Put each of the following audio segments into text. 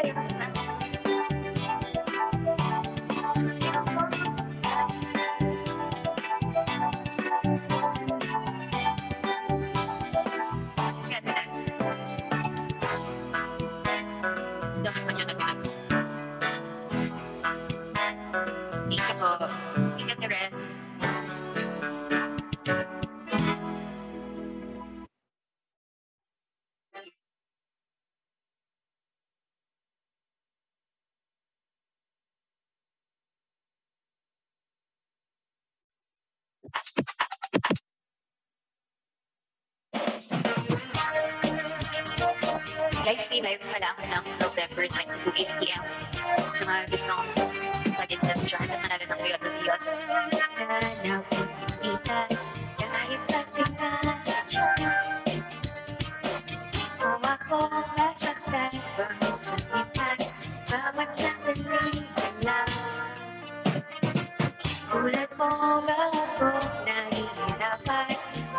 tayo May live pa lang ng November 22, 8 p.m. Sa mga gusto kong lagyan ng dyan at manalo ng. Hanap kita kahit ka. Kung ako nasaktan, bawat sandali lang. Tulad mo ba ako lalo na ka,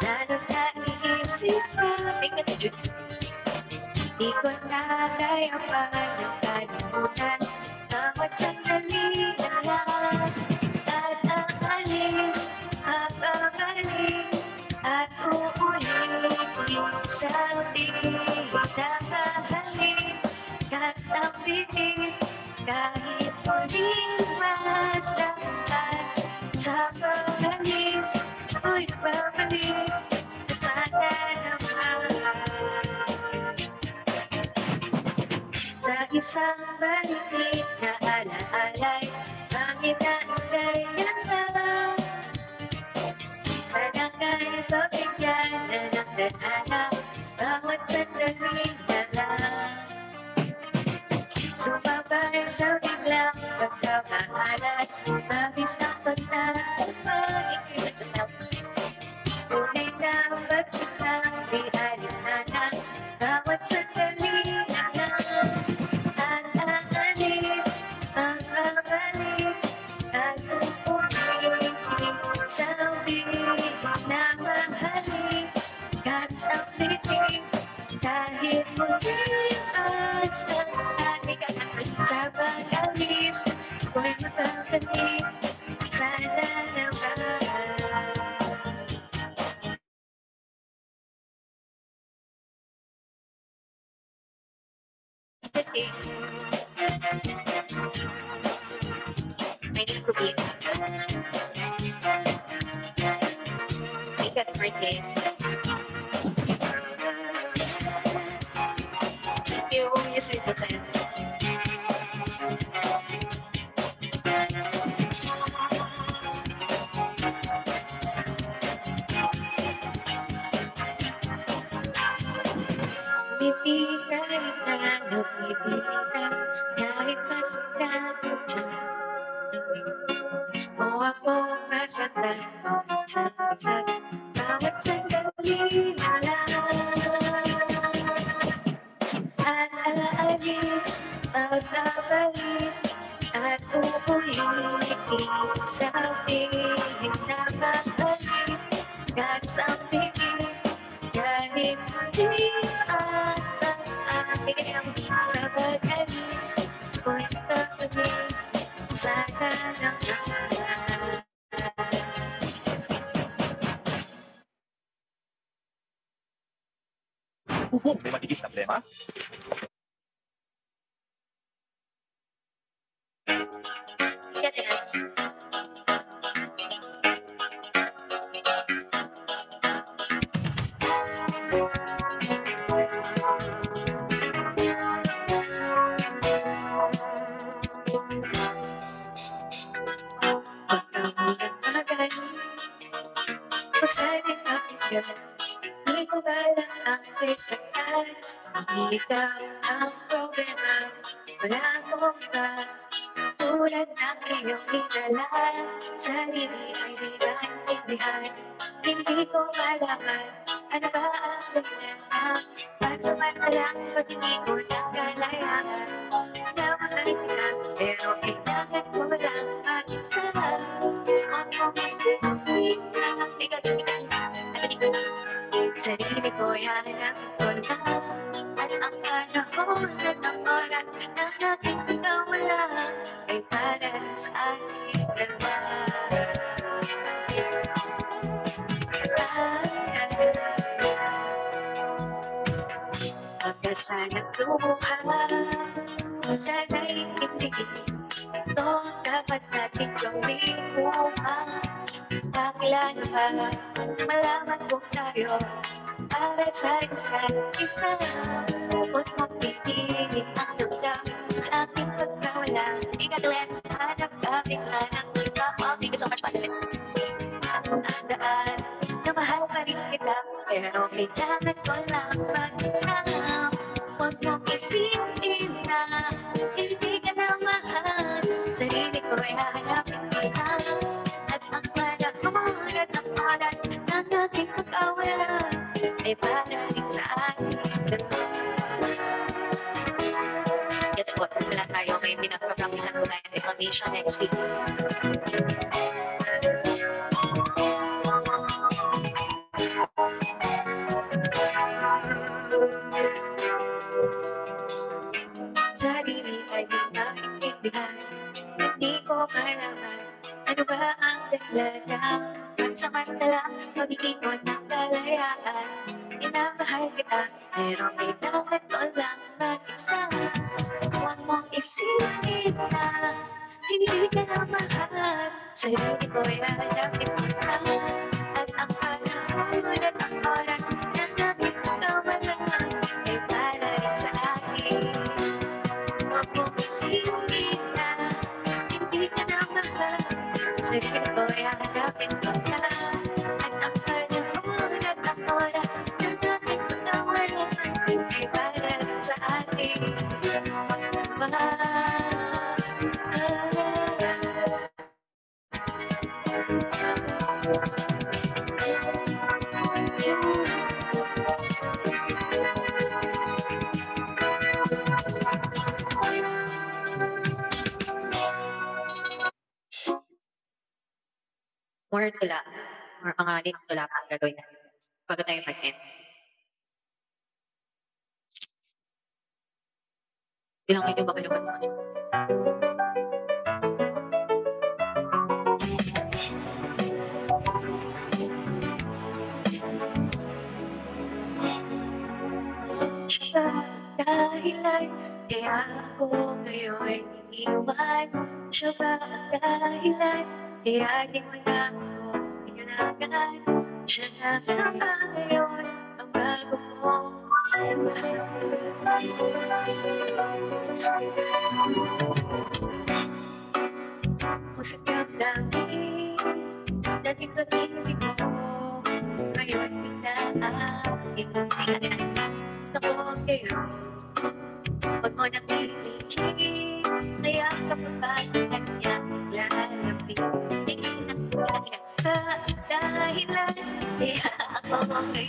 na. Di ko na kaya My name could be Ikat birthday. Thank you. Yes, it masaktan, o minsan-minsan, bawat sandali na lang. At aalis, magbabalik, at uulitin sa piling na babalik. Kahit sa piling, kahit hindi at ang sa pag-alis. Sana naman. Hubog may matigit na problema? Get it. Ang problema Wala akong iba Tulad ng iyong hinala Sarili ay di maintindihan Hindi ko malaman buhay Sana'y hindi ito dapat natin gawin upang Kakilala pa, malaman kung tayo para sa isa't isa mong pipigil ang damdamin sa aking pagkawala Di ka tuwin, hanap ka bigla ng iba Oh, thank you so much, Madeline Tandaan na mahal pa rin kita Pero kailangan ko lang mag-isa declamation next week. Sarili ay di maintindihan Hindi ko malaman Ano ba ang dahilan Pansamantala Pagiging mo ng kalayaan. Minamahal kita Pero kailangan ko lang mag-isa. Mong isipin Hindi ka na mahal Sarili ko ay hahanapin kita At ang More tula. More mga limang tula pa ang gagawin natin. Bago tayo mag-end. Ilang medyo makalungkot mo. Siya dahilan kaya ako ngayon iniwan Siya ba dahilan kaya di mo na ako pinanagan Siya na nga ngayon ang bago mo Puso kang dami Dating pag-ibig mo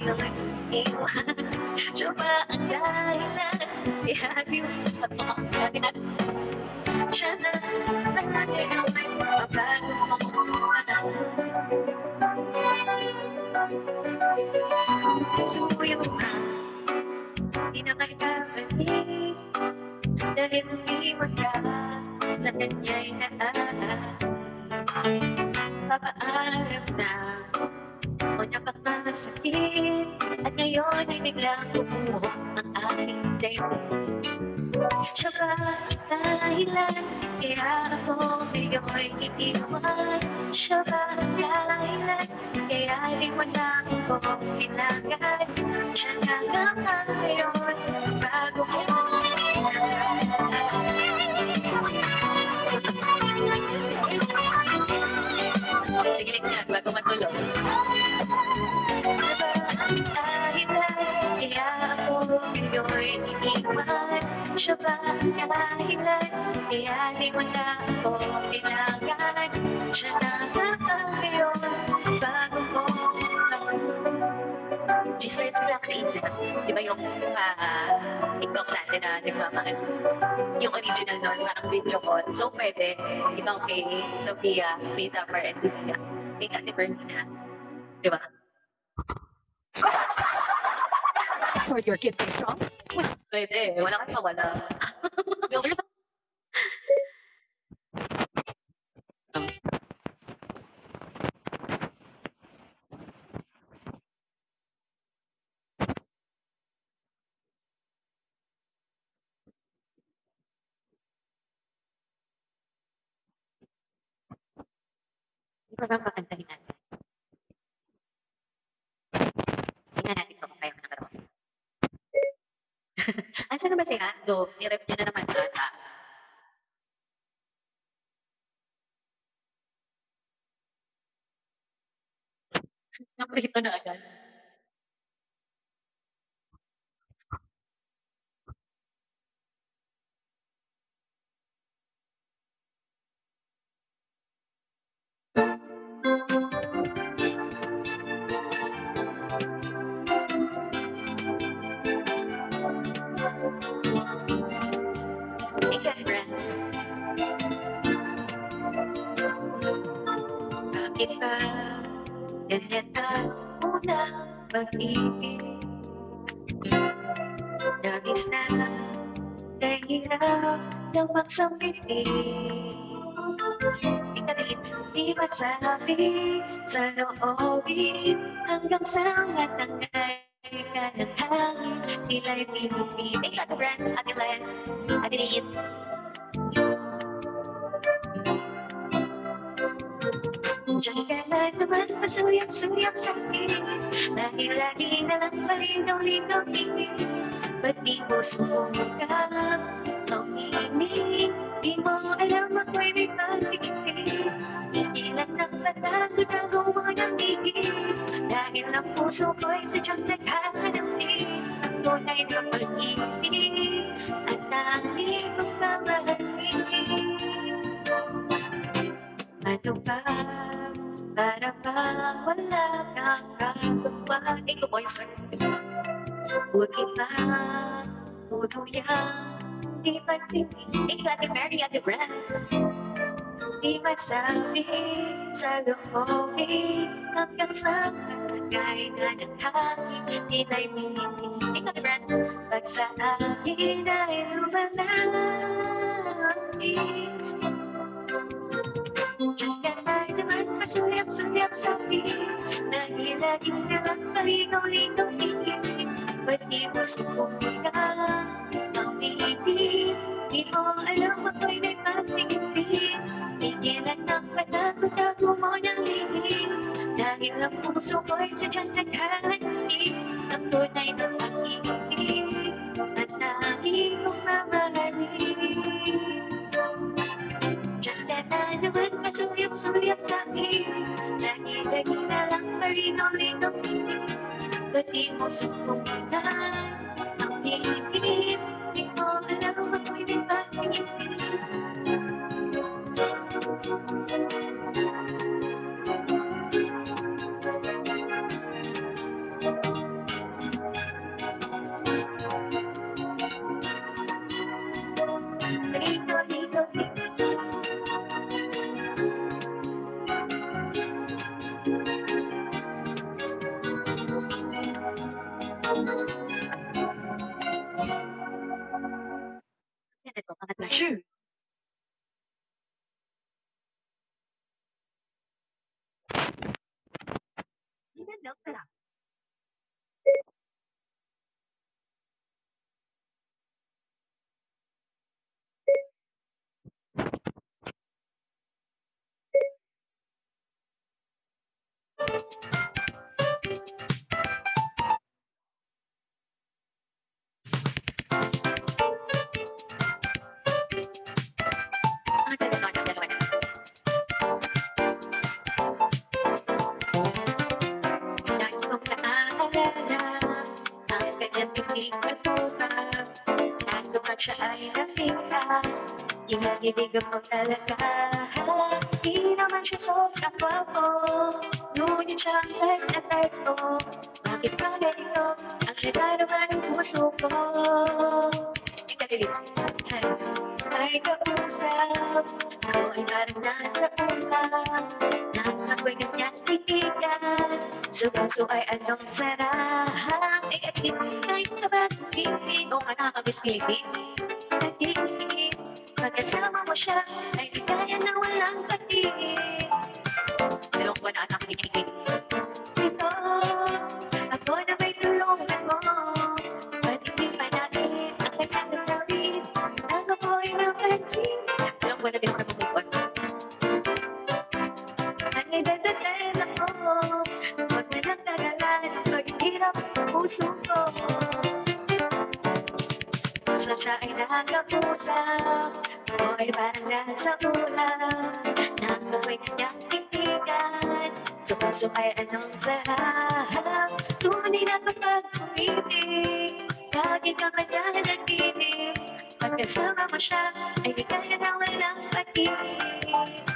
ngayon Iwan Siya ba ang dahilan? Di mo Kaya siya na Ngayon Mabago mo Suyo ka Di na magkabalik Dahil umiwan ka Sa kanya'y naaaari Papaalam na. O napakasakit At ngayon ay biglang bumuho Ang aking daigdig Siya ba dahilan Kaya ako ngayon iniwan? Siya ba dahilan Kaya di mo na ako kailangan Siya na ngayon Siya ba ang dahilan Kaya di mo na ako kailangan Siya na lang ngayon Bago ko Jesus, ko lang naisip. Di ba yung uh, TikTok natin na nagmamahas? Yung original nun, parang video call. So, pwede. Ikaw kay Sophia, may Zafar, and Sophia. Kay Ate Bernina. Di ba? Or your kids stay strong? Builders. Um, Asa na ba si Ando? Nirep niya na naman ata. Naprito na agad. Ng magsambitin. Ikatalit, di masabi sa loobin hanggang sa matangay ka ng hangin. Tila'y pinipili ka, friends, Ate Len, Ate Lin. Diyan ka na naman, pasuyak-suyak sa akin Lagi-lagi na lang paligaw-ligaw tingin Ba't di mo sumuka? Umiinig Mo alam ako'y may pag-ibig Ilan na gumawa ng higit Dahil ang puso ko'y sadyang naghahanapin Ang tunay na pag-ibig At tanging kong mamahalin ano ba? Para ba wala kang kagawa? Ikaw yung service. Buti ba? Tuluyang di pansinin. Ikaw ate Mary, ate Brans. Di masabi sa loobin hanggang sa kalagay na ng hangin. Di na'y minipin. Ikaw ate Brans. Pag sa akin ay lumalapit. Diyan ka na naman masuyak-suyak sa akin Lagi-lagi na lang paligaw-ligaw Ba't di mo subukan ang Di mo alam ako'y may pag-ibig Tigilan ng patago-tago mo ng lihim Dahil ang puso ko'y sadyang naghahanip Ang tunay na pag-ibig At lagi kong mamahalin Diyan ka na naman masuyak-suyak sa akin Lagi-lagi na lang palinaw-linaw tingin Ba't di mo subukan ang ibig siya ay nakita. Kinikilig ako talaga. Di naman siya sobrang gwapo. Ngunit siya ang type na type ko. Bakit ba ganito? Ang nagdaraman ng puso ko. Ikatilig. Ay, ay kausap. Ako ay parang nasa utak. Nang ako'y kanyang titigan. Sa puso ay anong. Eh, at hindi ka ba hindi ko ka nakakabisbili? Nagiging Pagkasama mo siya ay di nakakausap Ako'y parang nasa ulam Nakaway kanyang titigan Sa puso ay anong sarap Tunay na kapag umibig Lagi ka kanya nag-ibig Pag kasama mo siya Ay di kaya na walang pag-ibig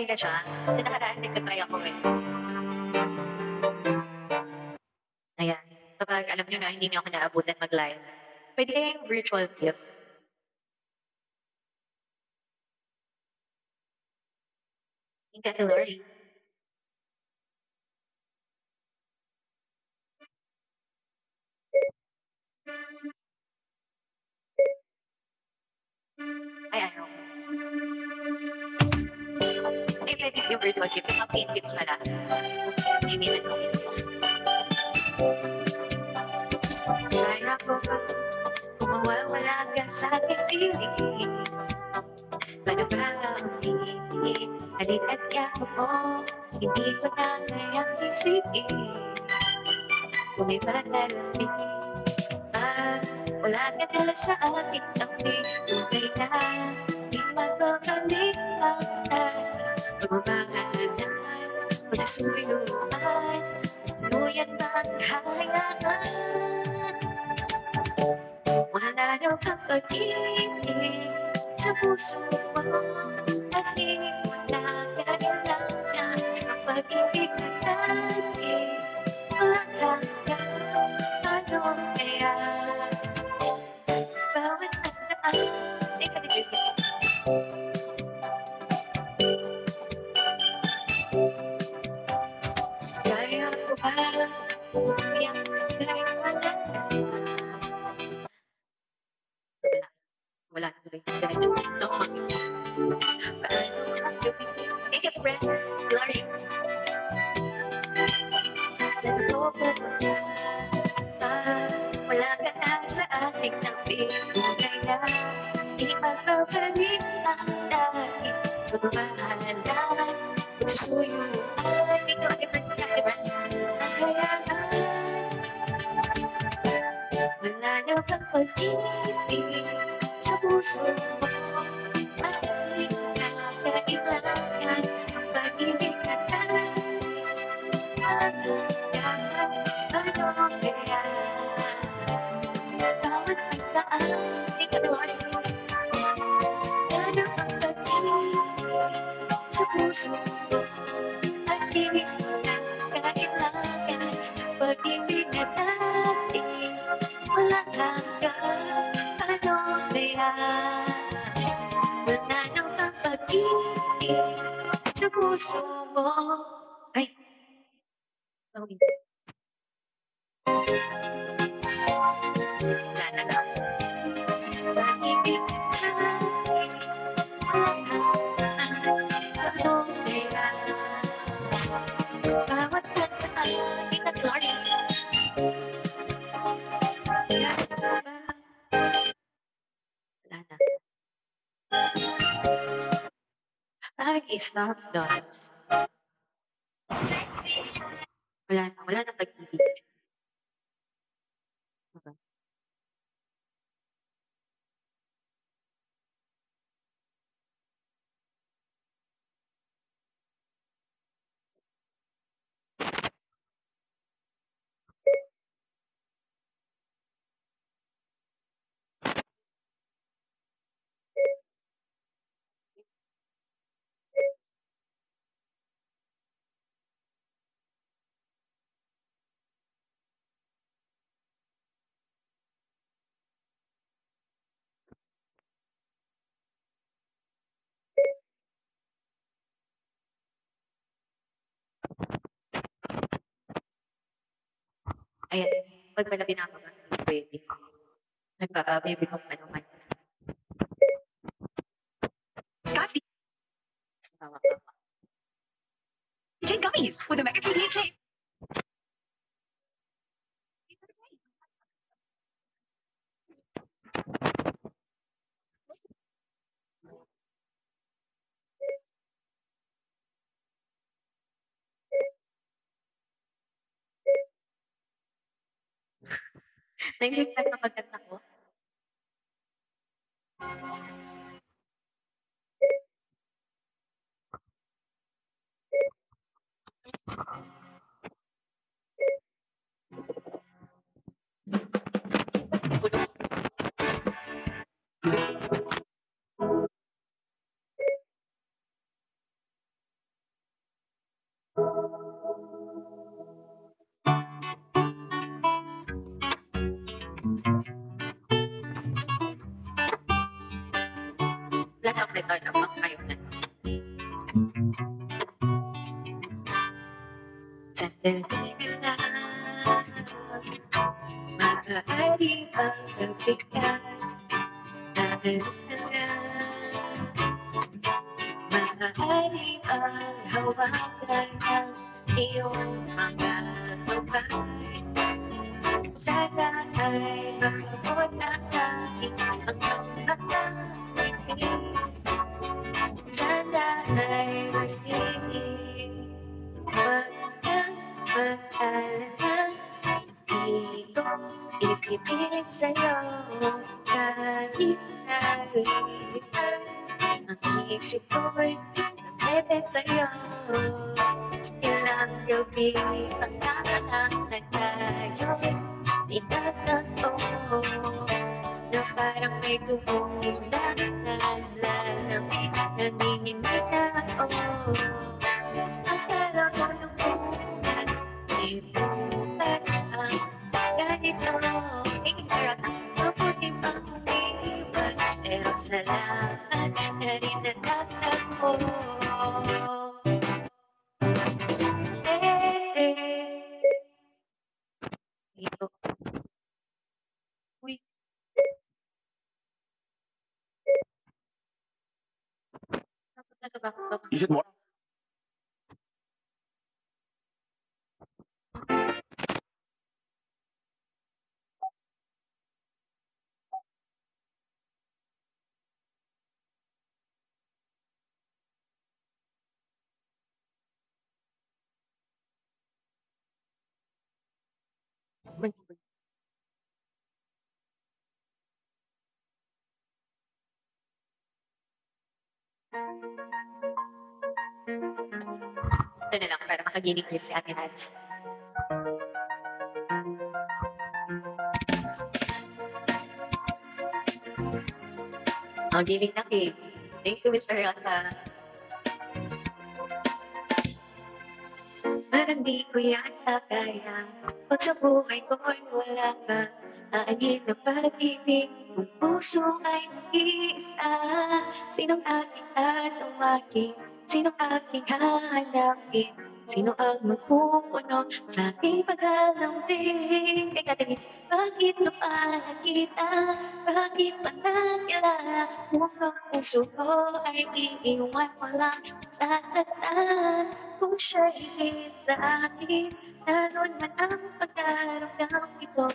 Okay na siya? Sa nakaraan, nagtatry ako eh. Ayan. Kapag alam nyo na hindi niyo ako naabutan mag-live, pwede kayong virtual gift. Thank you, Lori. Ay, yung virtual gift. Yung mga tips pala. Ano. Kaya ko ba mawawala ka sa aking piling? Paano ba ang hindi? Halika't yako mo, hindi ko na kayang isipin. Kung may panalamig, ah, wala ka na sa aking tabi. Tunay na, di magbabalik ang tayo. Pagsusuyuan, tuluyan maghahayaan. Wala daw kang pag-ibig sa puso mo At di mo na kailangan ang pag-ibig sa puso At di na kailangan ang pag-ibig na dati Walang hanggang ano kaya Wala nang ang pag-ibig sa puso Hi, Islam Ayan, pag hindi pwede. Nagkakababy ko. Scotty, ka. DJ Gummies with Omega 3 DHA. Nainggit ka sa pagkanta ko? Last Ito na lang para makagiling ulit si Ate Nats. Oh, na cake. Thank you, Mr. Rata. Parang di ko yata kaya Pag sa buhay ko wala ka Aanin ng pag-ibig Kung puso ay nag-iisa Sinong aking tatawakin Sinong aking hahanapin? Sino ang magpupuno sa aking paglalambing Teka, tingin, bakit ka pa nakita? Bakit pa nakilala? Mukhang puso ko ay iiwan mo lang sasaktan Kung siya higit sa akin Lalo man ang pagkaramdam ito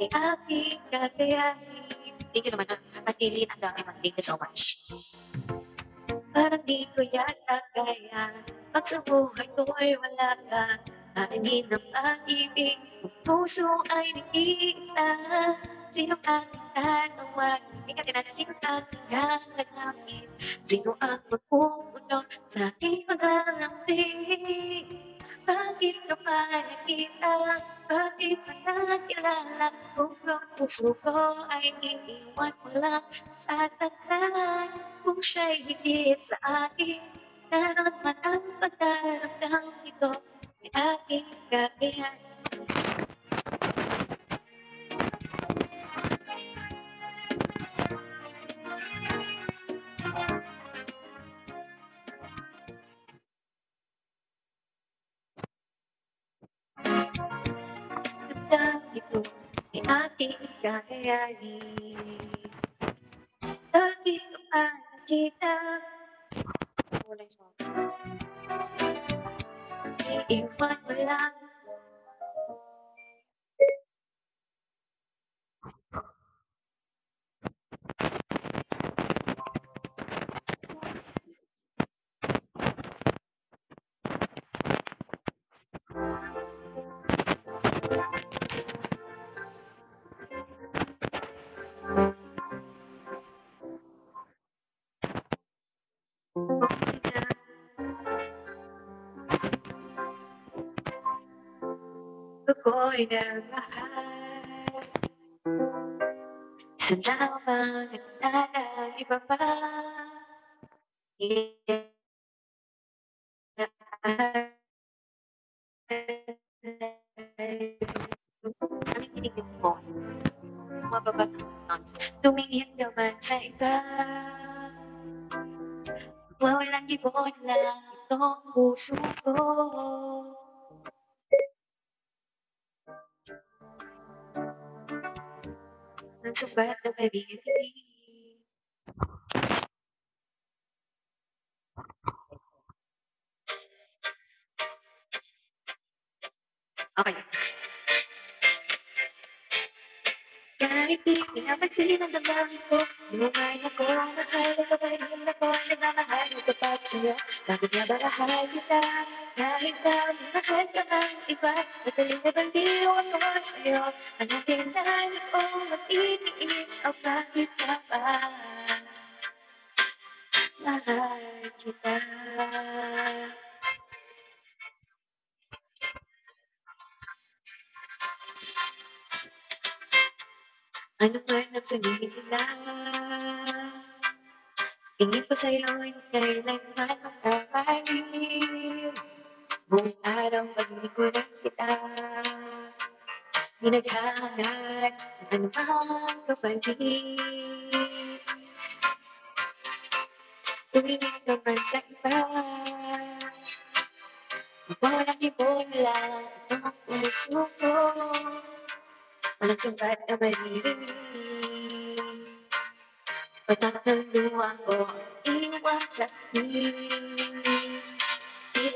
Ay aking kakayanin Thank you naman, Matilin. Ang dami, man. Thank you so much. Parang di ko yata kaya Pag sa buhay ko'y wala ka Aanin ng pag-ibig Ang puso ay nag-iisa Sino ang tatawagan? Tingnan natin sino ang hahanapin Sino ang magpupuno sa ating paglalambing Bakit ka pa nakita? Bakit pa nakilala? Kung ang puso ko ay iniwan mo lang Sasaktan kung siya'y higit sa akin Naroon man ang pagdaramdam nito Ay aking kakayahan kakayanin Bakit ka pa nakita? Wala yung Ako'y nagmahal. Isa lamang at nalala iba pa. Nakikinig mo. Mababa Tumingin ka man sa iba. Wawalang ibon lang itong puso ko Ang subat na pag-ibig Okay. Kahit di pinapansin ang damdamin ko Di mo man ako mahal Ikaw pa rin ako Nagmamahal mo kapag sa'yo Bakit nga ba mahal kita? Kahit na mahal ka ng iba Madaling na baliw ako sa'yo Ano kailan ako mag-iis O bakit ka ba? Mahal kita Ano man ang sabihin nila Tingin ko sa'yo ay kailanman Buong araw paglikuran kita. Di naghahanap ng anumang kapalit Tumingin ka man sa iba. Walang ibon lang ang puso ko. Walang sabat na maririnig. Patak ko iwan sa akin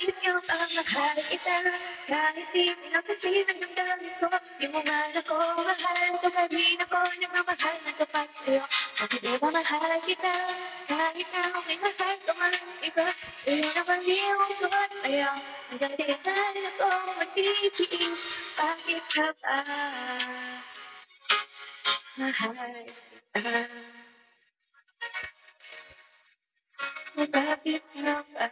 Ka ba mahal kita Kahit di pinapansin ang damdamin ko Di mo man ako mahal Kapag rin ako nagmamahal ng kapag sa'yo. Bakit di ba mahal kita? Kahit na may mahal ka man iba Iyo na baliw ko sa'yo Hanggang kailan ako mag-ibig Bakit ka ba? Mahal kita. Bakit nga ba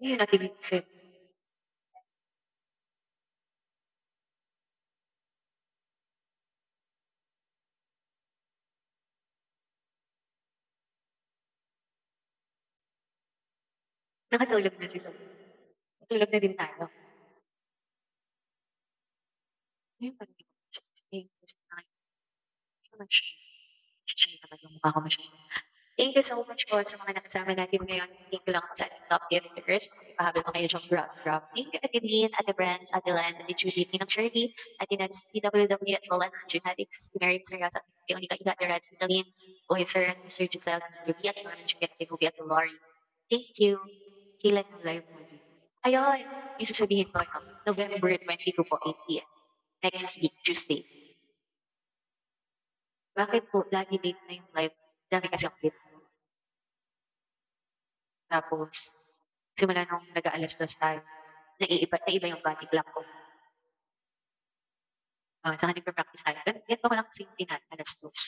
yun natin isip. Nakatulog na si Sophie. Tulog na din tayo. Ayun, parang much. Siya naman yung mukha ko masyado. Thank you so much po sa mga nakasama natin ngayon. Thank you lang sa ating top gifters. Kung ipahabol pa kayo dyan, grab, grab. Thank you, Ate Lynn, Ate Brands, Ate Land, Ate Judy, Tinang Shirley, Ate Nats, PWW at Roland, Genetics, Mary Seryosa, Ate Onika, Iga, Ate Reds, Ate Lynn, Boy Sir, at Mr. Giselle, Ruby at mga Chicken, Ate Ruby at Lori. Thank you. Kailan yung live mo? Ayun, yung sasabihin ko, ano, November 22 po, 8 p.m. Next week, Tuesday. Bakit po lagi late na yung live? Dami kasi ang late. Tapos, simula nung nag-aalas dos tayo, naiiba, naiba yung body clock ko. Uh, sa kanil practice tayo. Gan- Ganito ko lang kasing tinan, alas dos.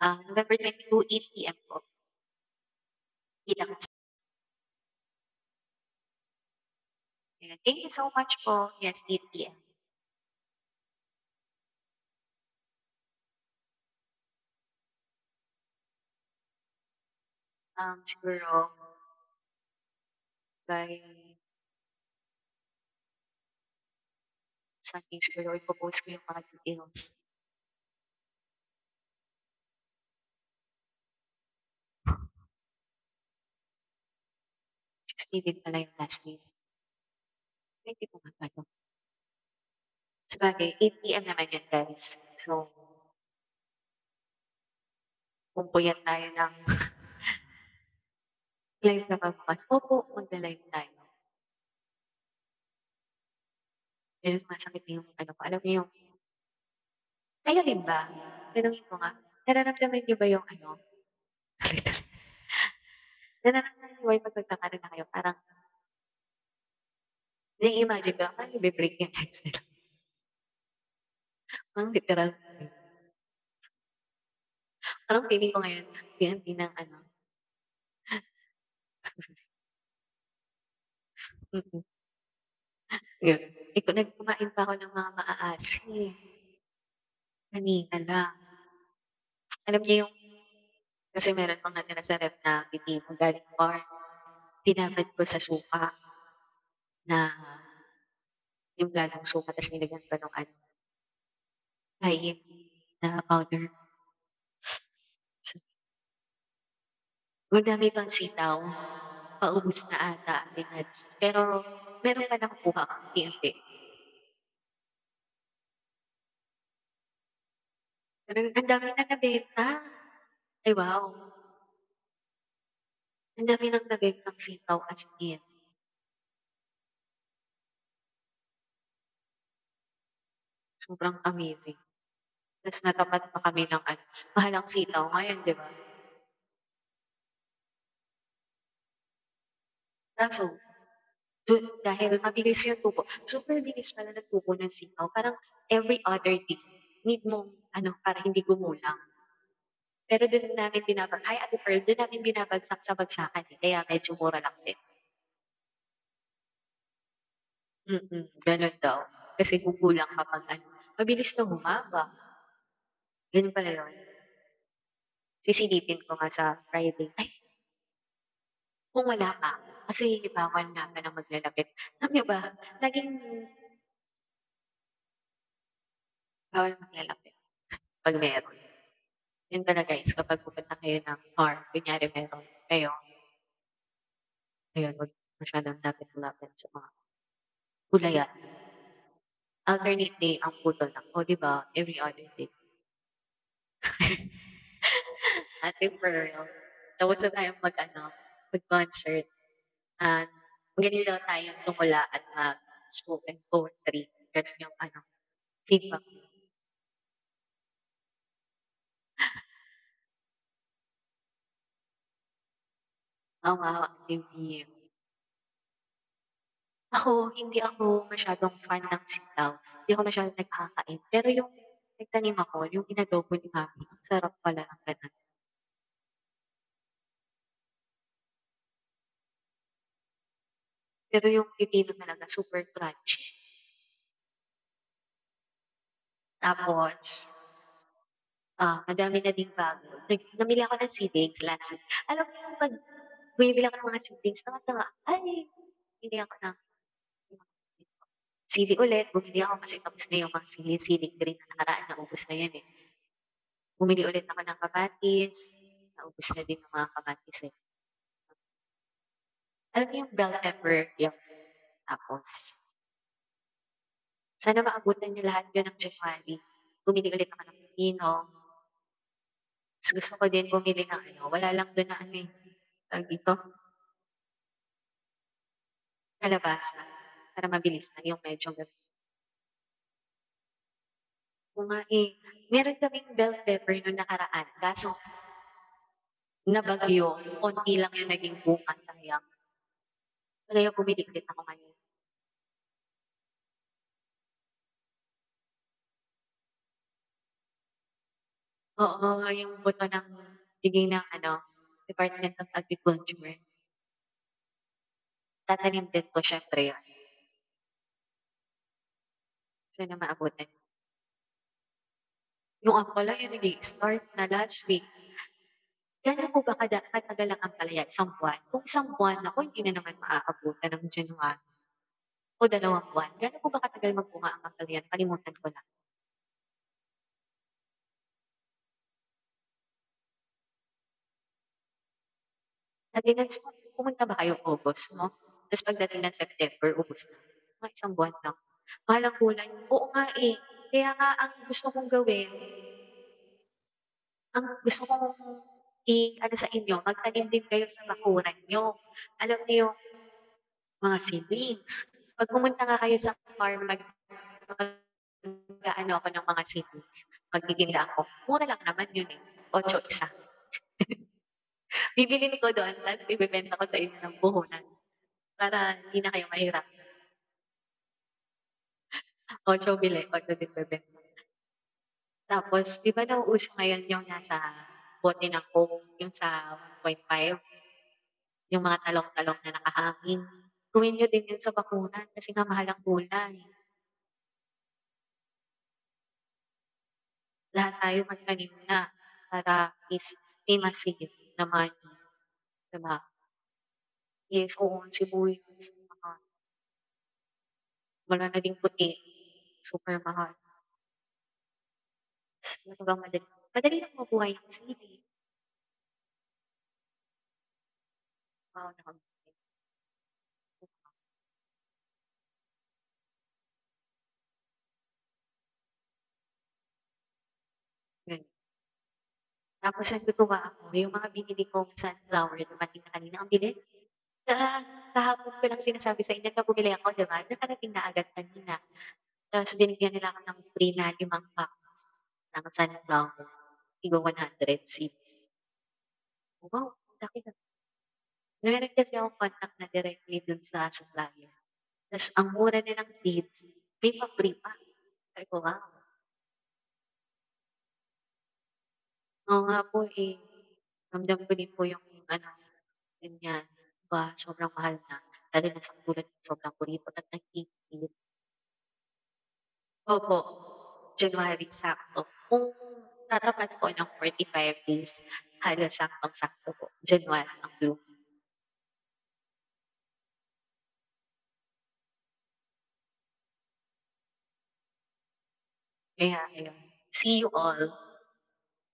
Ah, November 22, 8 p.m. po. Kita ko. Thank you so much po. Yes, 8 p.m. Um, siguro, by Sunday siguro, ipopost ko yung mga details. Din pala yung last day. Pwede po nga ba? Sabagay, 8 p.m. naman yun, guys. So, kung puyat tayo ng live na pagbukas, opo, magla-live tayo. Medyo sumasakit na yung, ano ko, alam niyo yung, kayo din ba? Tanungin ko nga, nararamdaman niyo ba yung, ano, sorry, nararamdaman niyo ba yung pag nagkakaroon na kayo, parang, nai-imagine ko, parang i-break yung headset. Ang literal. Parang feeling ko ngayon, hindi ng ano. Mm. Yun. Ikaw, nagkumain pa ako ng mga maaasi. Kanina lang. Alam niyo yung, kasi meron pang natira sa rep na galing farm. Pinabad ko sa suka na yung lalong suka, tapos nilagyan ko ng ano, kain na powder. Madami pang sitaw. Paubos na ata, Atinats. Pero, meron pa nakukuha. Pero ang dami na nabenta. Ay, wow. Ang dami nang nabentang sitaw as in. Sobrang amazing. Tapos natapat pa kami ng ano, mahalang sitaw ngayon, di ba? Kaso, dun, dahil mabilis yung tubo, super bilis pala ng tubo ng sitaw. Parang every other day, need mong, ano, para hindi gumulang. Pero doon namin binabag, hi Ate Pearl, doon namin binabagsak sa bagsakan eh, kaya medyo mura lang din. Mm ganun daw. Kasi gugulang kapag ano, mabilis na humaba. Ganun pala yun. Sisilipin ko nga sa Friday. Ay, kung wala pa, kasi bawal nga pa na maglalapit. Alam niyo ba, laging bawal maglalapit pag meron. Yun pala guys, kapag pupunta kayo ng farm, kunyari meron kayo, ayun, wag masyadong lapit-lapit sa mga gulayan. Alternate day ang putol lang. O, di ba? Every other day. Ate Pearl, tapos na tayong mag, ano, mag-concert. Ganun lang tayong tumula at mag-spoken poetry. Ganun yung, ano, feedback. Oo nga, review. Ako, hindi ako masyadong fan ng sitaw. Hindi ako masyadong nagkakain. Pero yung nagtanim ako, yung inadobo ni mami, ang sarap pala ng ganun. Pero yung pipino talaga, super crunchy. Tapos, ah, madami na ding bago. Nag, namili ako ng seedlings last week. Alam mo yung pag bumibili ako ng mga seedlings, nakatawa, ay, bili ako ng sili ulit, bumili ako kasi tapos na yung mga sili-sili green na nakaraan, naubos na yan eh. Bumili ulit ako ng kamatis, naubos na din yung mga kamatis eh. Alam niyo yung bell pepper, yung tapos. Sana maabutan niyo lahat yun ng January. Bumili ulit ako ng pipino. Tapos gusto ko din bumili ng ano, wala lang doon na ano eh, tawag dito, kalabasa. Para mabilis na yung medyo gabi. Nga eh. Meron kaming bell pepper nung nakaraan. Kaso, nabagyo. Konti lang yung naging bunga. Sayang. Kaya bumili ulit ako ngayon. Oo, yung boto ng bigay ng ano, Department of Agriculture. Tatanim din ko syempre yun. Sana maabutan. Yung ampala yung nag-i-start na last week. Gano'n po ba kada, katagal ang ampalaya? Isang buwan? Kung isang buwan ako, hindi na naman maaabutan ng January. O dalawang buwan. Gano'n po ba katagal magbunga ang ampalaya? Kalimutan ko na. Dati nag pumunta ba kayo August, no? Tapos pagdating ng September, ubos na. Mga isang buwan lang. Mahal ang gulay. Oo nga eh. Kaya nga ang gusto kong gawin, ang gusto kong i ano sa inyo, magtanim din kayo sa bakuran niyo. Alam niyo yung mga seedlings. Pag pumunta nga kayo sa farm, mag, mag ano ako ng mga seedlings. Magtitinda ako. Mura lang naman yun eh. Ocho isa. Bibilin ko doon, tapos ibebenta ko sa inyo ng puhunan. Para hindi na kayo mahirap. Ocho bili, ocho din bebenta. Tapos, di ba nauuso ngayon yung nasa bote ng Coke, yung sa 1.5, yung mga talong-talong na nakahangin. Gawin nyo din yun sa bakunan kasi nga mahal ang gulay. Lahat tayo magtanim na para is may masigit na money. Diba? Yes, oo, sibuyas. Mahal. Wala na din puti. Super mahal. Ano bang madali? Madali lang mabuhay ang sili. Wow, nakabili. Ganyan. Tapos nagtutuwa ako, yung mga binili kong sunflower dumating na kanina, ang bilis. Ka kahapon ko lang sinasabi sa inyo na bumili ako, 'di ba? Nakarating na agad kanina. Tapos binigyan nila ako ng free na limang packs ng sunflower. Tigo 100 seeds. Wow, ang laki na. Meron kasi akong contact na directly dun sa supplier. Tapos ang mura nilang seeds, may pa-free pa. Sabi ko, wow. Oo nga po eh. Ramdam ko din po yung ano, ganyan. Ba, sobrang mahal na. Lalo na sa tulad sobrang kuripot at nagtitipid. Opo, January sakto. Kung tatapat po ng 45 days, halos saktong-sakto po. January ang bloom. Kaya ayun. See you all.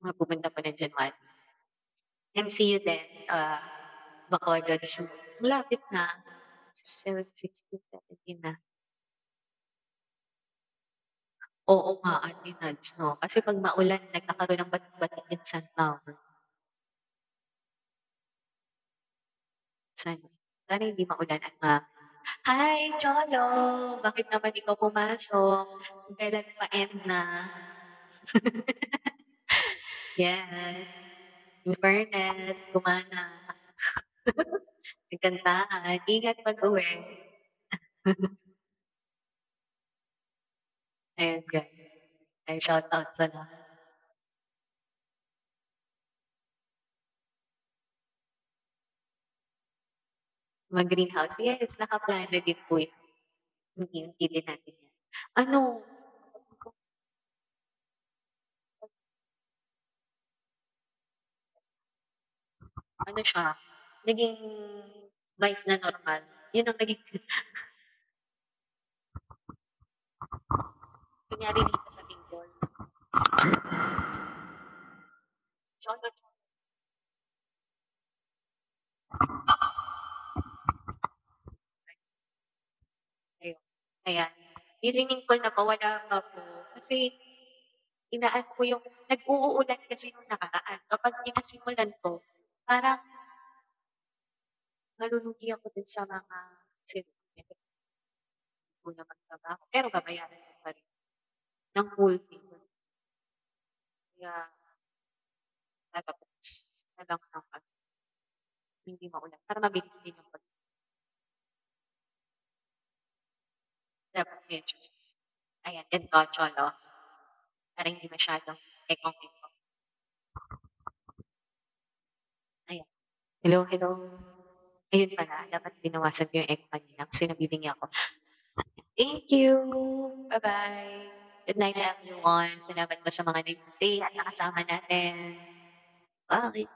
Mga pupunta pa ng January. And see you then sa Bacolod soon. Malapit na. 7, 16, 17 na. Oo nga, Ate Nads, no? Kasi pag maulan, nagkakaroon ng batik-batik yung sunflower. Sana, sana hindi maulan at ma... Hi, Cholo! Bakit naman ikaw pumasok? Kailan pa end na? yes. In fairness, gumana. Nagkantaan. Ingat pag-uwi. Ayan, guys. Ay, shout out sa lahat. Mag-greenhouse. Yes, nakaplano din po yun. Din natin yan. Ano? Ano siya? Naging bite na normal. Yun ang naging Kunyari dito sa table. Cholo, cholo. Ayun. Ayan. Swimming pool na po, pa po. Kasi, inaan ko yung, nag-uulan kasi nung nakaraan. Kapag pinasimulan ko, parang, malulugi ako din sa mga sinabi ko na magtrabaho. Pero babayaran ng full fee. Kaya, tatapos na lang ng ano, hindi maulan. Para mabilis din yung pag dapat medyo. Ayan, ganito, cholo. Para hindi masyadong ekong-eko. Ayan. Hello, hello. Ayun pala, dapat binawasan ko yung echo kanina kasi nabibingi ako. Thank you. Bye-bye. Good night, everyone. Salamat po sa mga nag-stay at nakasama natin. Bye.